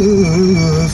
öf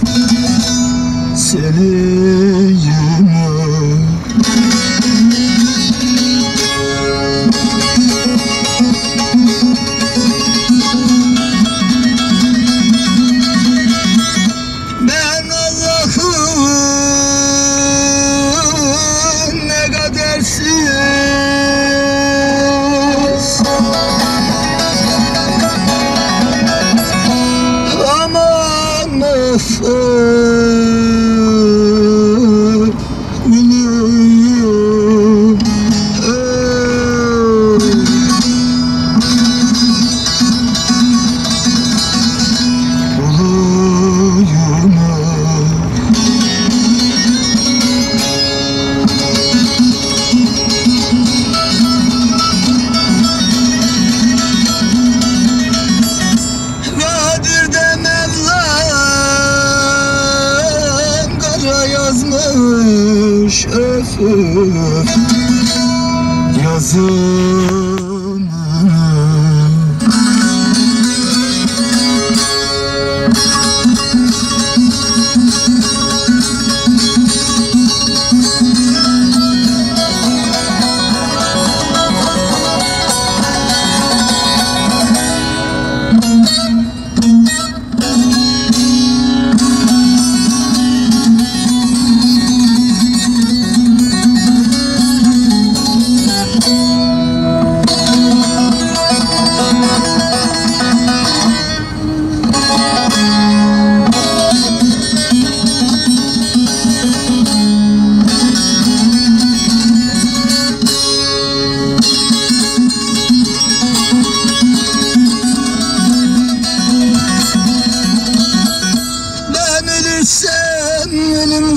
yazmış öf öf yazımı Ben ölürsem ölüm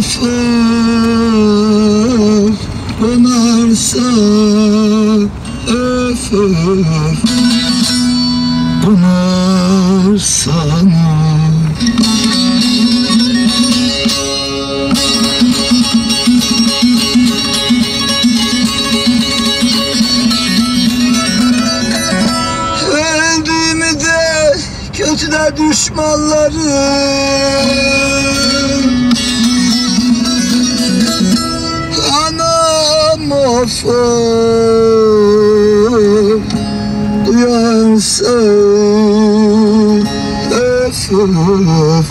Of Pınarsa öf öf Pınar sana Öldüğümü de kötü de Duyarsa öf öf